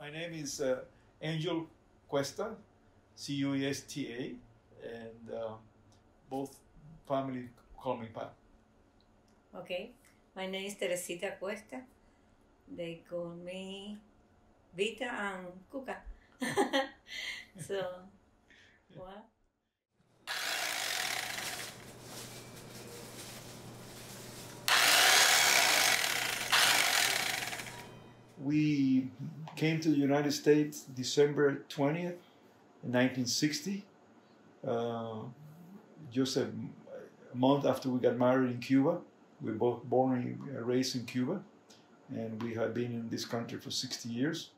My name is uh, Angel Cuesta, C U E S T A, and uh, both family call me Pa. Okay. My name is Teresita Cuesta. They call me Vita and Cuca. so, what? We came to the United States December 20th, 1960, uh, just a, month after we got married in Cuba. We were both born and raised in Cuba, and we had been in this country for 60 years.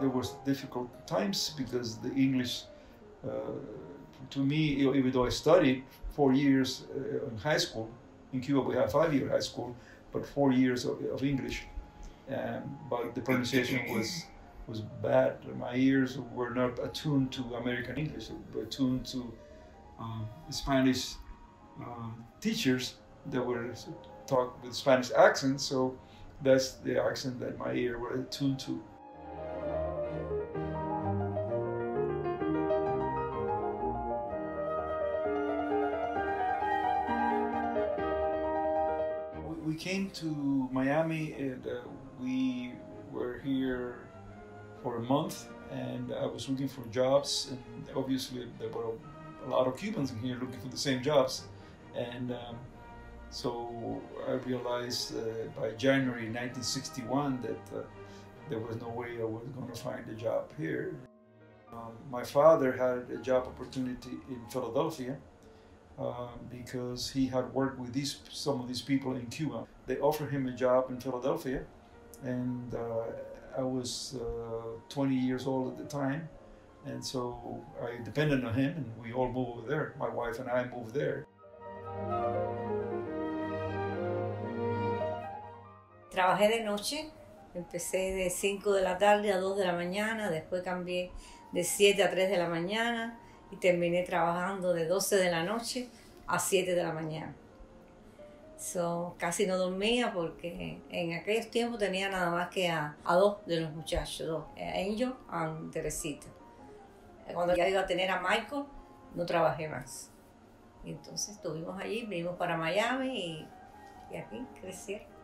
There was difficult times because the English, uh, to me, even though I studied four years uh, in high school, in Cuba we have five-year high school, but four years of, of English, um, but the pronunciation was was bad. My ears were not attuned to American English, but attuned to um, Spanish um, teachers that were talk with Spanish accent. So that's the accent that my ear were attuned to. We came to Miami and uh, we were here for a month and I was looking for jobs and obviously there were a lot of Cubans in here looking for the same jobs and um, so I realized uh, by January 1961 that uh, there was no way I was going to find a job here. Um, my father had a job opportunity in Philadelphia uh, because he had worked with these some of these people in Cuba. They offered him a job in Philadelphia, and uh, I was uh, 20 years old at the time, and so I depended on him, and we all moved over there. My wife and I moved there. Trabajé de noche, empecé de 5 de la tarde a 2 de la mañana, después cambié de 7 a 3 de la mañana, y terminé trabajando de 12 de la noche a 7 de la mañana. So, casi no dormía porque en aquellos tiempos tenía nada más que a, dos de los muchachos, dos, eh, Angel y Teresita. Eh, cuando ya iba a tener a Michael, no trabajé más. Y entonces estuvimos allí, vinimos para Miami y, aquí crecieron.